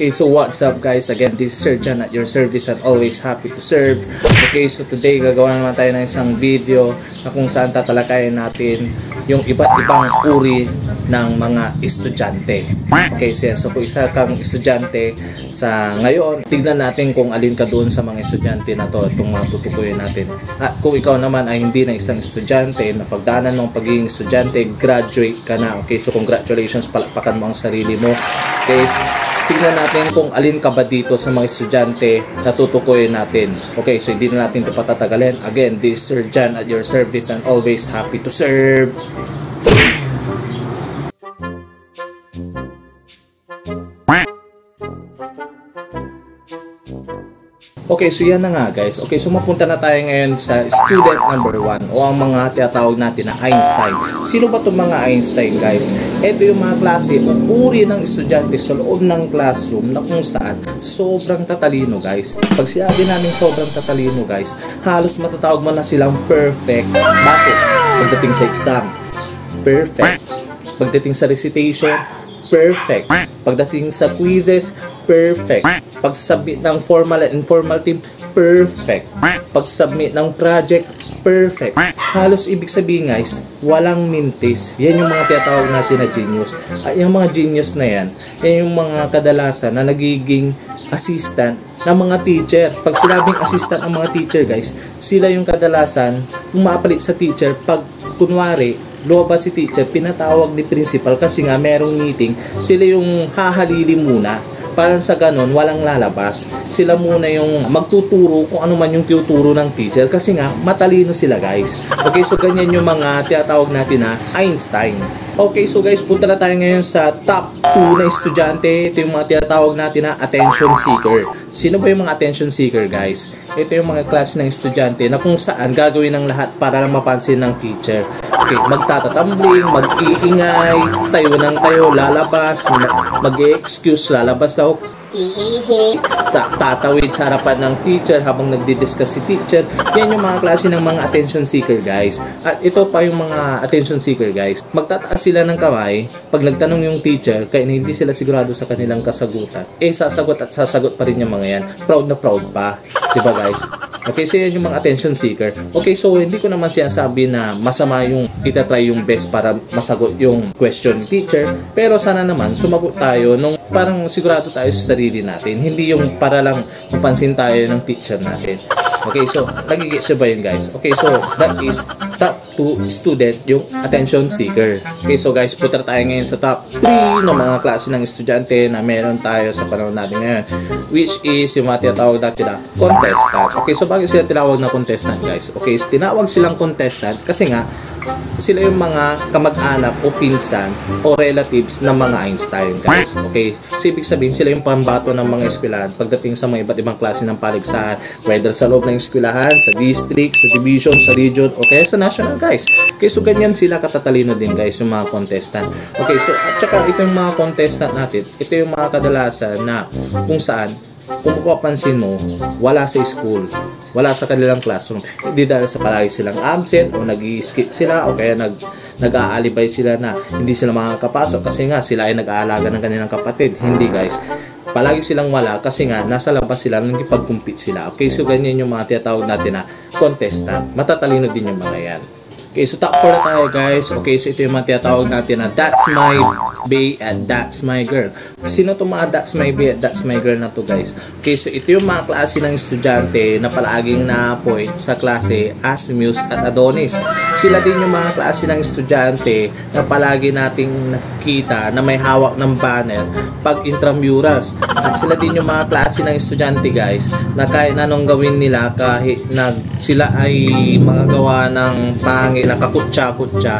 Okay, so what's up guys? Again, this is Sir John at your service and always happy to serve. Okay, so today gagawa naman tayo ng isang video na kung saan tatalakayin natin yung iba't ibang uri ng mga estudyante. Okay, so, so kung isa kang estudyante sa ngayon, tignan natin kung alin ka doon sa mga estudyante na to, itong mga tutukuyin natin. At kung ikaw naman ay hindi na isang estudyante, na pagdanan ng pagiging estudyante, graduate ka na. Okay, so congratulations, palakpakan mo ang sarili mo. Okay, tingnan natin kung alin ka ba dito sa mga estudyante na tutukoyin natin. Okay, so hindi na natin ito patatagalin. Again, this is Sir Jan at your service and always happy to serve. Okay, so yan na nga guys. Okay, so mapunta na tayo ngayon sa student number 1 o ang mga tinatawag natin na Einstein. Sino ba itong mga Einstein guys? Ito yung mga klase o uri ng estudyante sa loob ng classroom na kung saan sobrang tatalino guys. Pag sinabi namin sobrang tatalino guys, halos matatawag mo na silang perfect. Bakit? Pagdating sa exam, perfect. Pagdating sa recitation, perfect. Pagdating sa quizzes, perfect. Pag-submit ng formal and informal team, perfect. Pag-submit ng project, perfect. Halos ibig sabihin guys, walang mintis. Yan yung mga tinatawag natin na genius. At yung mga genius na yan, yan yung mga kadalasan na nagiging assistant ng mga teacher. Pag sinabing assistant ang mga teacher guys, sila yung kadalasan umapalit sa teacher pag kunwari lumabas si teacher, pinatawag ni principal kasi nga merong meeting, sila yung hahalili muna Parang sa ganon, walang lalabas. Sila muna yung magtuturo kung ano man yung tuturo ng teacher kasi nga matalino sila guys. Okay, so ganyan yung mga tinatawag natin na Einstein. Okay, so guys, punta na tayo ngayon sa top 2 na estudyante. Ito yung mga tinatawag natin na attention seeker. Sino ba yung mga attention seeker guys? Ito yung mga klase ng estudyante na kung saan gagawin ng lahat para na mapansin ng teacher. Okay, magtatatambling, mag-iingay, tayo ng tayo, lalabas, mag-excuse, lalabas daw, iihi, ta tatawid sa harapan ng teacher habang nagdi-discuss si teacher. Yan yung mga klase ng mga attention seeker guys. At ito pa yung mga attention seeker guys. Magtataas sila ng kamay pag nagtanong yung teacher kaya hindi sila sigurado sa kanilang kasagutan. Eh sasagot at sasagot pa rin yung mga yan. Proud na proud pa. Diba guys? Okay, yan yung mga attention seeker. Okay, so hindi ko naman sinasabi na masama yung itatry yung best para masagot yung question ni teacher. Pero sana naman sumagot tayo nung parang sigurado tayo sa sarili natin. Hindi yung para lang mapansin tayo ng teacher natin. Okay, so nagigit siya ba yun guys? Okay, so that is top 2 student yung attention seeker. Okay, so guys, punta tayo ngayon sa top 3 ng mga klase ng estudyante na meron tayo sa panahon natin ngayon. Which is yung mga tinatawag natin na contestant. Okay, so bakit sila tinawag na contestant guys? Okay, tinawag silang contestant kasi nga sila yung mga kamag-anak o pinsan o relatives ng mga Einstein guys. Okay, so ibig sabihin sila yung pambato ng mga eskwelahan pagdating sa mga iba't ibang klase ng paligsahan whether sa loob ng eskwelahan, sa district, sa division, sa region, okay, sa national guys. Okay, so ganyan sila katatalino din guys yung mga contestant. Okay, so at saka ito yung mga contestant natin, ito yung mga kadalasan na kung saan kung mapapansin mo, wala sa school, wala sa kanilang classroom. Hindi dahil sa palagi silang absent o nag-skip sila o kaya nag nag-aalibay sila na hindi sila makakapasok kasi nga sila ay nag-aalaga ng kanilang kapatid. Hindi guys. Palagi silang wala kasi nga nasa labas sila nang ipag-compete sila. Okay, so ganyan yung mga tinatawag natin na contestant. Matatalino din yung mga yan. Okay, so top 4 na tayo guys. Okay, so ito yung mga tinatawag natin na That's My Bae and That's My Girl. Sino itong mga That's My Bae at That's My Girl na to guys? Okay, so ito yung mga klase ng estudyante na palaging na-point sa klase as Muse at Adonis. Sila din yung mga klase ng estudyante na palagi nating nakikita na may hawak ng banner pag intramurals. At sila din yung mga klase ng estudyante guys na kahit anong gawin nila kahit na sila ay mga gawa ng pangit paningin, nakakutsa-kutsa,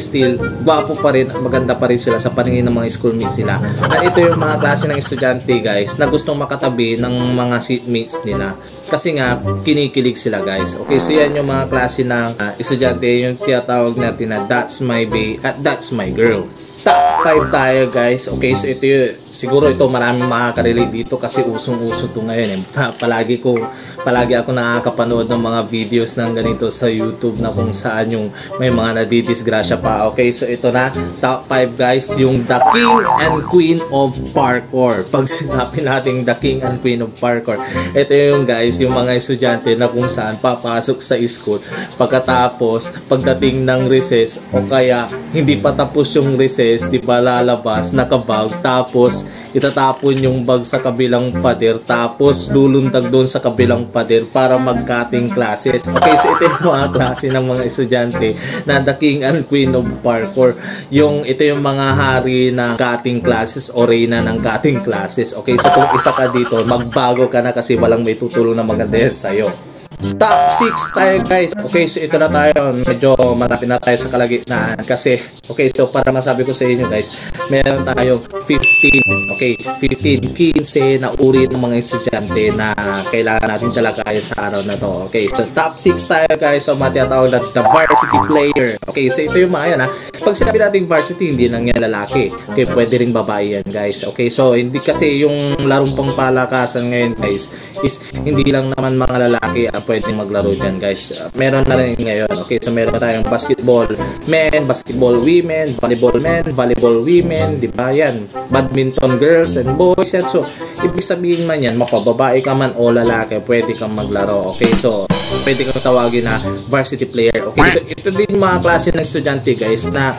still, gwapo pa rin at maganda pa rin sila sa paningin ng mga schoolmates nila. At ito yung mga klase ng estudyante guys na gustong makatabi ng mga seatmates nila. Kasi nga, kinikilig sila guys. Okay, so yan yung mga klase ng uh, estudyante, yung tinatawag natin na that's my bae at that's my girl. top 5 tayo guys. Okay, so ito yun. Siguro ito maraming makaka-relate dito kasi usong-uso to ngayon. Eh. Palagi ko, palagi ako nakakapanood ng mga videos ng ganito sa YouTube na kung saan yung may mga nadidisgrasya pa. Okay, so ito na, top 5 guys, yung The King and Queen of Parkour. Pag sinabi natin The King and Queen of Parkour, ito yung guys, yung mga estudyante na kung saan papasok sa school. Pagkatapos, pagdating ng recess o kaya hindi pa tapos yung recess, di ba lalabas, nakabag, tapos itatapon yung bag sa kabilang pader, tapos lulundag doon sa kabilang pader para mag-cutting classes. Okay, so ito yung mga klase ng mga estudyante na the king and queen of parkour. Yung, ito yung mga hari ng cutting classes o reyna ng cutting classes. Okay, so kung isa ka dito, magbago ka na kasi walang may tutulong na maganda yan sa'yo. Top 6 tayo guys. Okay, so ito na tayo. Medyo malapit na tayo sa kalagitnaan. Kasi, okay, so para masabi ko sa inyo guys, meron tayo 15, okay, 15, 15 na uri ng mga estudyante na kailangan natin talaga sa araw na to. Okay, so top 6 tayo guys. So matiyatawag natin the varsity player. Okay, so ito yung mga yan ha. Pag sinabi natin varsity, hindi lang yan lalaki. Okay, pwede rin babae yan guys. Okay, so hindi kasi yung larong pang palakasan ngayon guys is hindi lang naman mga lalaki ang pwedeng maglaro dyan guys. Uh, meron na rin ngayon. Okay, so meron tayong basketball men, basketball women, volleyball men, volleyball women, di ba yan? Badminton girls and boys yan. So, ibig sabihin man yan, mapababae ka man o lalaki, pwede kang maglaro. Okay, so pwede kang tawagin na varsity player. Okay, so ito din mga klase ng estudyante guys na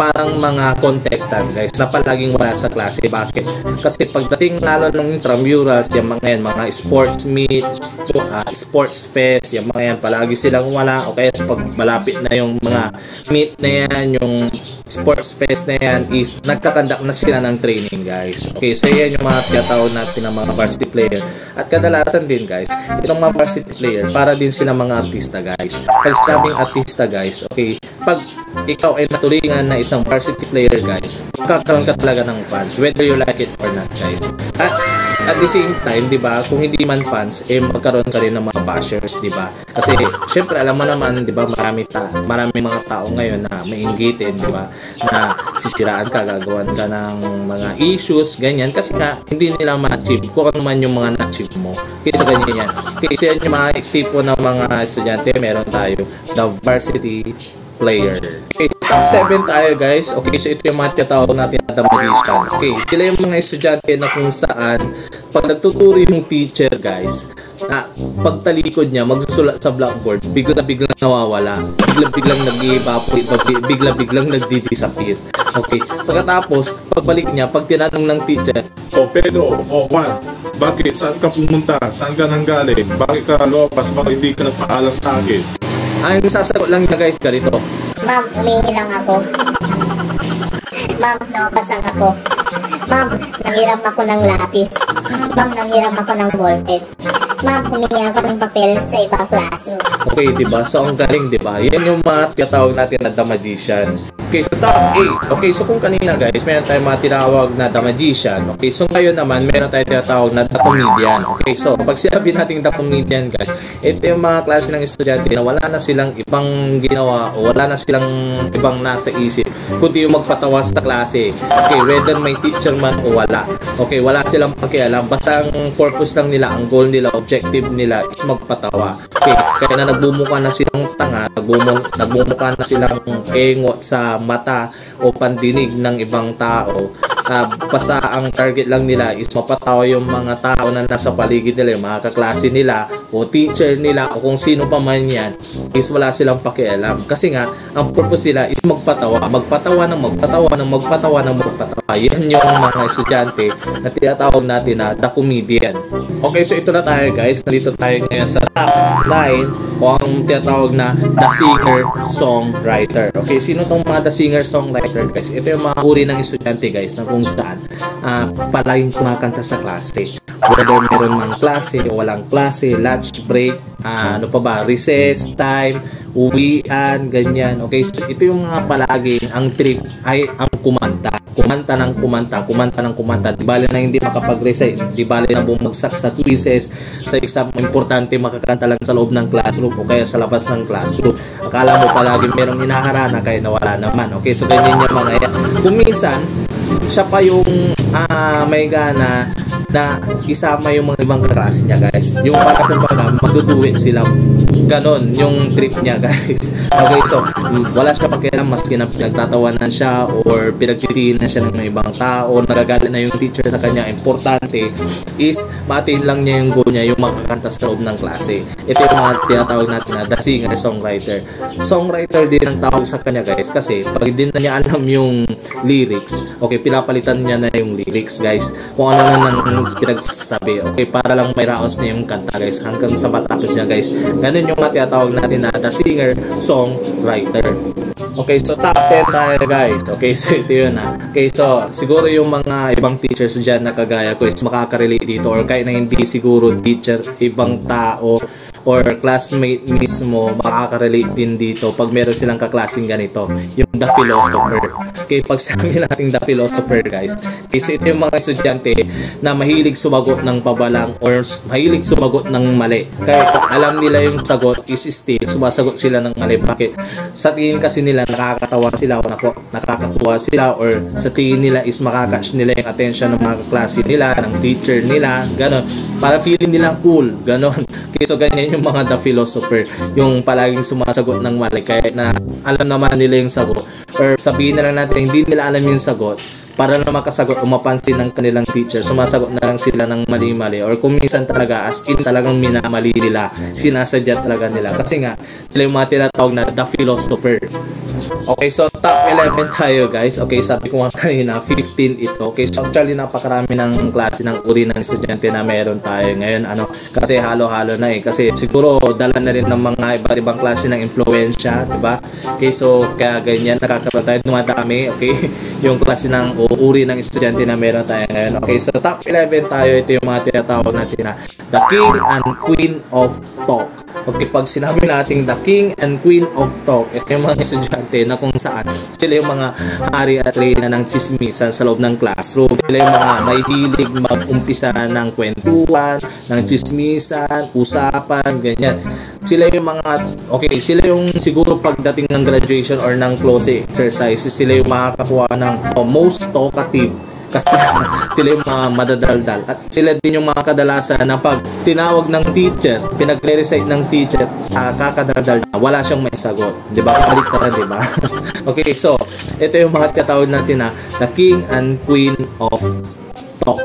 parang mga contestant guys na palaging wala sa klase. Bakit? Kasi pagdating lalo ng intramurals, yung mga yan, mga sports meet, uh, sports fest, yung mga yan, palagi silang wala. Okay, so pag malapit na yung mga meet na yan, yung sports fest na yan is nagkakandak na sila ng training guys. Okay, so yan yung mga tiyatawag natin ng mga varsity player. At kadalasan din guys, itong mga varsity player, para din sila mga artista guys. Pag sabing artista guys, okay, pag ikaw ay natulingan na isang varsity player guys, magkakaroon ka talaga ng fans, whether you like it or not guys. At at the same time, 'di ba, kung hindi man fans, eh magkaroon ka rin ng mga bashers, 'di ba? Kasi syempre alam mo naman, 'di ba, marami ta, marami mga tao ngayon na mainggitin, 'di ba, na sisiraan ka, gagawan ka ng mga issues, ganyan kasi nga hindi nila ma-achieve kung ano man yung mga na-achieve mo. Kaya ganyan yan. Kasi yan yung mga tipo ng mga estudyante, meron tayo the varsity player. Okay, top 7 tayo guys. Okay, so ito yung mga tinatawag natin na the magician. Okay, sila yung mga estudyante na kung saan pag nagtuturo yung teacher guys, na pagtalikod niya, magsusulat sa blackboard, bigla-biglang nawawala. Bigla-biglang nag-evaporate, bigla-biglang nagdi-disappear. Okay, pagkatapos, pagbalik niya, pag tinanong ng teacher, O Pedro, o Juan, bakit? Saan ka pumunta? Saan ka nanggaling? Bakit ka lumabas? Bakit hindi ka nagpaalam sa akin? Ang sasagot lang niya guys, ganito. Ma'am, humingi lang ako. Ma'am, lumabas lang ako. Ma'am, nanghiram ako ng lapis. Ma'am, nanghiram ako ng ballpen. Ma'am, humingi ako ng papel sa ibang klase. Okay, di ba? So, ang galing, di ba? Yan yung mga tinatawag natin na The Magician. Okay, so top 8. Okay, so kung kanina guys, meron tayong mga tinawag na The Magician. Okay, so ngayon naman, meron tayong tinatawag na The Comedian. Okay, so pag sinabi natin The Comedian guys, ito yung mga klase ng estudyante na wala na silang ibang ginawa o wala na silang ibang nasa isip, kundi yung magpatawa sa klase. Okay, whether may teacher man o wala. Okay, wala silang pakialam. Basta ang purpose lang nila, ang goal nila, objective nila is magpatawa. Okay, kaya na nagbumuka na silang tanga, nagbumuka na silang engot sa mata o pandinig ng ibang tao uh, basta ang target lang nila is mapatawa yung mga tao na nasa paligid nila, yung mga kaklase nila o teacher nila o kung sino pa man yan is wala silang pakialam. Kasi nga, ang purpose nila is magpatawa. Magpatawa ng magpatawa ng magpatawa ng magpatawa. Yan yung mga estudyante na tinatawag natin na the comedian. Okay, so ito na tayo guys. Nandito tayo ngayon sa top 9 o ang tinatawag na the singer-songwriter. Okay, sino tong mga the singer-songwriter guys? Ito yung mga uri ng estudyante guys na kung saan uh, palaging kumakanta sa klase. whether meron mang klase o walang klase, lunch break, uh, ano pa ba, recess time, uwian, ganyan. Okay, so ito yung mga palagi, ang trip ay ang kumanta. Kumanta ng kumanta, kumanta ng kumanta. Di bali na hindi makapag-recite, di bali na bumagsak sa quizzes, sa exam, importante makakanta lang sa loob ng classroom o kaya sa labas ng classroom. Akala mo palagi merong hinaharana kaya nawala naman. Okay, so ganyan yung mga yan. Kung minsan, siya pa yung uh, may gana na isama yung mga ibang kaklase niya guys. Yung para kumbaga magduduwit sila. Ganon yung trip niya guys. Okay, so wala siya pakialam maski na pinagtatawanan siya or pinagtitinan siya ng ibang tao, nagagalit na yung teacher sa kanya. Importante is matin lang niya yung goal niya, yung makakanta sa loob ng klase. Ito yung mga tinatawag natin na the singer songwriter. Songwriter din ang tawag sa kanya guys kasi pag hindi na niya alam yung lyrics, okay, pinapalitan niya na yung lyrics guys. Kung ano na nang pinagsasabi. Okay, para lang may raos na yung kanta guys hanggang sa matapos niya guys. Ganun yung mga tinatawag natin na the singer, songwriter. Okay, so top 10 tayo guys. Okay, so ito yun ha. Okay, so siguro yung mga ibang teachers dyan na kagaya ko is makaka-relate dito or kahit na hindi siguro teacher, ibang tao or classmate mismo makaka-relate din dito pag meron silang kaklasing ganito yung The Philosopher. Okay pag sabi natin The Philosopher guys kasi ito yung mga estudyante na mahilig sumagot ng pabalang or mahilig sumagot ng mali. Kahit alam nila yung sagot is still sumasagot sila ng mali. Bakit? Sa tingin kasi nila nakakatawa sila o nakakatuwa sila or sa tingin nila is makakatch nila yung attention ng mga klase nila ng teacher nila ganon. Para feeling nila cool ganon okay, ganyan yung mga the philosopher, yung palaging sumasagot ng mali kahit na alam naman nila yung sagot or sabihin na lang natin hindi nila alam yung sagot para na makasagot o mapansin ng kanilang teacher, sumasagot na lang sila ng mali-mali or kung minsan talaga as in talagang minamali nila, sinasadya talaga nila. Kasi nga, sila yung mga tinatawag na the philosopher. Okay, so top 11 tayo guys. Okay, sabi ko nga kanina, 15 ito. Okay, so actually napakarami ng klase ng uri ng estudyante na meron tayo ngayon. Ano, kasi halo-halo na eh. Kasi siguro dala na rin ng mga iba't ibang klase ng influensya, di ba? Okay, so kaya ganyan, nakakaroon tayo dumadami. Okay, yung klase ng uri ng estudyante na meron tayo ngayon. Okay, so top 11 tayo. Ito yung mga tinatawag natin na The King and Queen of Talk. Okay, pag sinabi natin The King and Queen of Talk, ito yung mga estudyante na kung saan sila yung mga hari at reyna ng chismisan sa loob ng classroom. Sila yung mga mahihilig mag-umpisa ng kwentuhan, ng chismisan, usapan, ganyan. Sila yung mga, okay, sila yung siguro pagdating ng graduation or ng closing exercises, sila yung makakakuha ng oh, most talkative kasi sila yung mga madadaldal. At sila din yung mga kadalasan na pag tinawag ng teacher pinagre-recite ng teacher sa kakadaldal wala siyang may sagot. Di ba? Balik ka di ba? Okay so ito yung mga tinatawag natin na the king and queen of talk.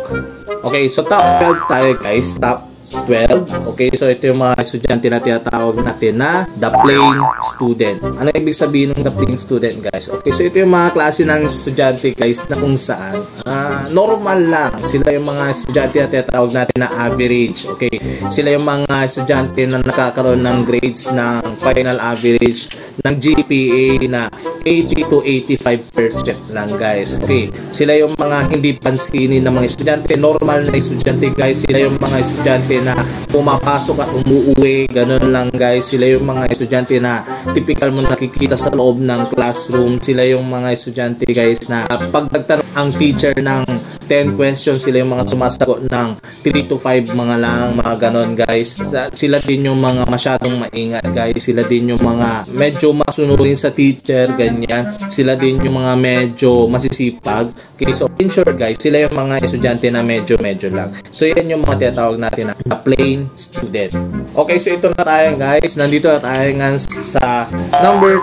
Okay so top 12 tayo guys. Top 12. Okay, so ito yung mga estudyante na tinatawag natin na the plain student. Ano ibig sabihin ng the plain student, guys? Okay, so ito yung mga klase ng estudyante, guys, na kung saan uh, normal lang. Sila yung mga estudyante na tinatawag natin na average. Okay, sila yung mga estudyante na nakakaroon ng grades ng final average ng GPA na 80 to 85% lang guys. Okay, sila yung mga hindi pansinin ng mga estudyante, normal na estudyante guys, sila yung mga estudyante na pumapasok at umuuwi, ganun lang guys. Sila yung mga estudyante na typical mo nakikita sa loob ng classroom. Sila yung mga estudyante guys na pag nagtanong ang teacher ng 10 questions, sila yung mga sumasagot ng 3 to 5 mga lang, mga ganon guys. Sila din yung mga masyadong maingat guys. Sila din yung mga medyo masunurin sa teacher, ganyan ganyan. Sila din yung mga medyo masisipag. Okay, so in short guys, sila yung mga estudyante na medyo-medyo lang. So yan yung mga tinatawag natin na plain student. Okay, so ito na tayo guys. Nandito na tayo nga sa number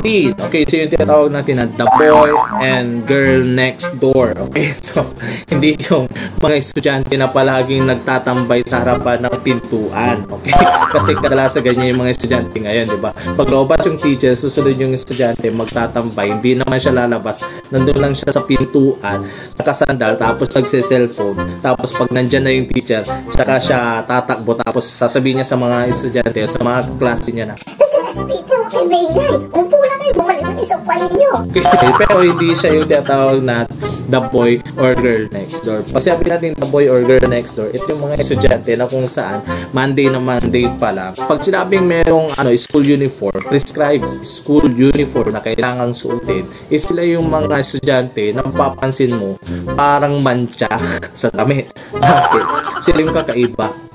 13. Okay, so yung tinatawag natin na the boy and girl next door. Okay, so hindi yung mga estudyante na palaging nagtatambay sa harapan ng pintuan. Okay, kasi kadalasan ganyan yung mga estudyante ngayon, di ba? Pag robot yung teacher, susunod yung estudyante, mag magtatambay, hindi naman siya lalabas. Nandun lang siya sa pintuan, nakasandal, tapos nagse-cellphone. Tapos pag nandyan na yung teacher, tsaka siya tatakbo, tapos sasabihin niya sa mga estudyante, sa mga klase niya na, Teacher, teacher, okay, maingay. Upo lang kayo isupan ninyo. Okay, pero hindi siya yung tinatawag na the boy or girl next door. Pag sabi natin the boy or girl next door, ito yung mga estudyante na kung saan Monday na Monday pa lang. Pag sinabing merong ano, school uniform, prescribed school uniform na kailangang suotin, is sila yung mga estudyante na mapapansin mo parang mancha sa damit. Bakit? Sila yung kakaiba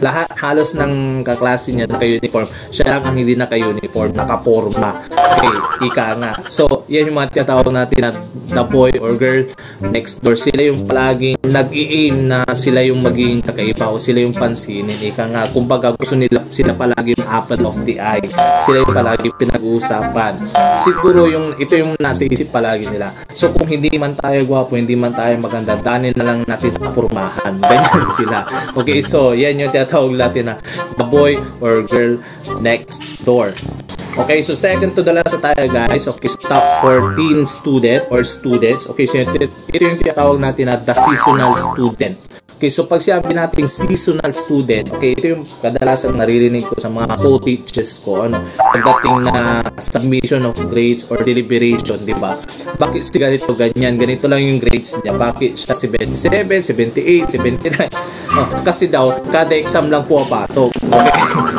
lahat halos ng kaklase niya naka-uniform. Siya lang ang hindi naka-uniform, naka-forma. Okay, ika nga. So, yan yung mga tinatawag natin na the boy or girl next door. Sila yung palaging nag-i-aim na sila yung maging kakaiba o sila yung pansinin. Ika nga, kumbaga gusto nila sila palagi yung apple of the eye. Sila yung palagi pinag-uusapan. Siguro yung ito yung nasa isip palagi nila. So, kung hindi man tayo gwapo, hindi man tayo maganda, danin na lang natin sa pormahan. Ganyan sila. Okay, so yan yung tinatawag natin na the boy or girl next door. Okay, so second to the last tayo guys. Okay, so top 14 student or students. Okay, so ito, ito yung tinatawag natin na the seasonal student. Okay, so pag sabi natin seasonal student, okay, ito yung kadalasan naririnig ko sa mga co-teachers ko, ano, pagdating na submission of grades or deliberation, di ba? Bakit si ganito, ganyan, ganito lang yung grades niya, bakit siya 77, 78, 79? Oh, kasi daw, kada exam lang po papasok.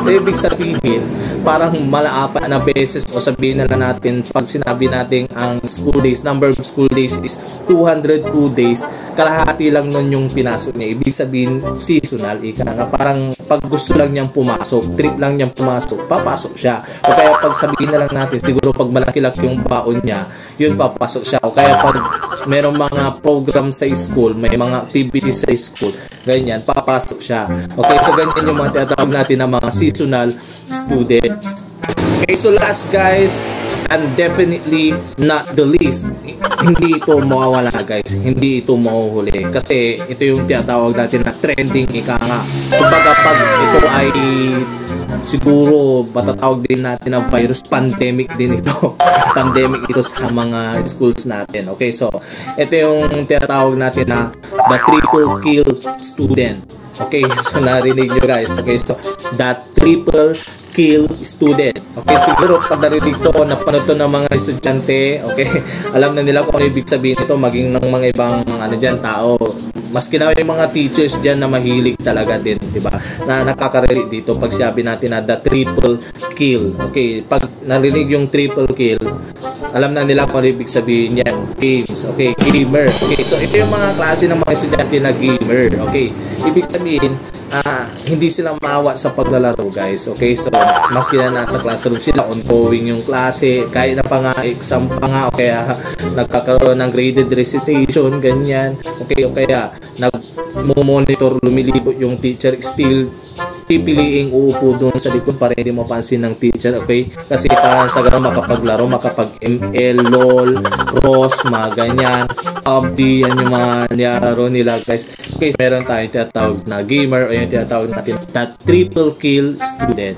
Okay, ibig sabihin, parang malaapat na beses o sabihin na natin pag sinabi natin ang school days, number of school days is 202 days, kalahati lang nun yung pinasok niya. Ibig sabihin seasonal, ika nga parang pag gusto lang niyang pumasok, trip lang niyang pumasok, papasok siya. O kaya pag sabihin na lang natin, siguro pag malaki-laki yung baon niya, yun papasok siya. O kaya pag merong mga program sa school, may mga activities sa school, ganyan, papasok siya. Okay, so ganyan yung mga tinatawag natin na mga seasonal students. Okay, so last guys, and definitely not the least, hindi ito mawawala guys. Hindi ito mahuhuli. Kasi ito yung tinatawag natin na trending ika nga. Kumbaga pag ito ay siguro matatawag din natin na virus pandemic din ito. pandemic ito sa mga schools natin. Okay, so ito yung tinatawag natin na the triple kill student. Okay, so narinig nyo guys. Okay, so that triple kill student. Okay, siguro pag narinig to, napanood to ng mga estudyante, okay, alam na nila kung ano ibig sabihin nito, maging ng mga ibang ano dyan, tao. Maski na yung mga teachers dyan na mahilig talaga din, di ba? Na nakaka-relate dito pag sabi natin na the triple kill. Okay, pag narinig yung triple kill, alam na nila kung ano ibig sabihin niya. Games, okay, gamer. Okay, so ito yung mga klase ng mga estudyante na gamer. Okay, ibig sabihin, uh, hindi sila maawa sa paglalaro guys okay? So maski na nasa classroom sila ongoing yung klase kahit na pa nga exam pa nga o kaya nagkakaroon ng graded recitation ganyan okay? O kaya nag-monitor lumilibot yung teacher still pipiliing uupo doon sa likod para hindi mapansin ng teacher, okay? Kasi para sa ganun makapaglaro, makapag-ML, LOL, ROS, mga ganyan, PUBG, yan yung mga nilaro nila, guys. Okay, meron tayong tinatawag na gamer o yung tinatawag natin na triple kill student.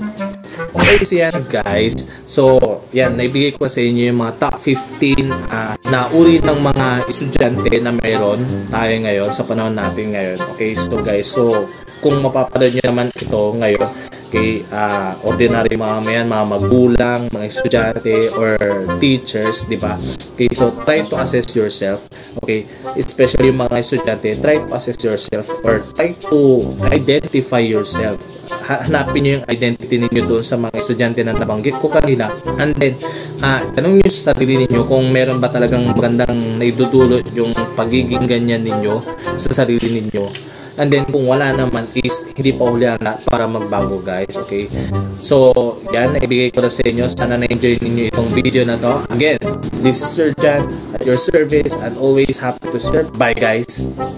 Okay, so yan guys. So, yan, naibigay ko sa inyo yung mga top 15 uh, na uri ng mga estudyante na mayroon tayo ngayon sa panahon natin ngayon. Okay, so guys, so kung mapapanood nyo naman ito ngayon kay uh, ordinary mga mayan, mga magulang, mga estudyante or teachers, di ba? Okay, so try to assess yourself. Okay, especially yung mga estudyante, try to assess yourself or try to identify yourself hanapin nyo yung identity ninyo doon sa mga estudyante na nabanggit ko kanina. And then, uh, tanong nyo sa sarili ninyo kung meron ba talagang magandang naidudulot yung pagiging ganyan ninyo sa sarili ninyo And then kung wala naman is hindi pa huli ang para magbago guys. Okay? So, yan. Naibigay ko na sa inyo. Sana na-enjoy ninyo itong video na to. Again, this is Sir Jan at your service and always happy to serve. Bye guys!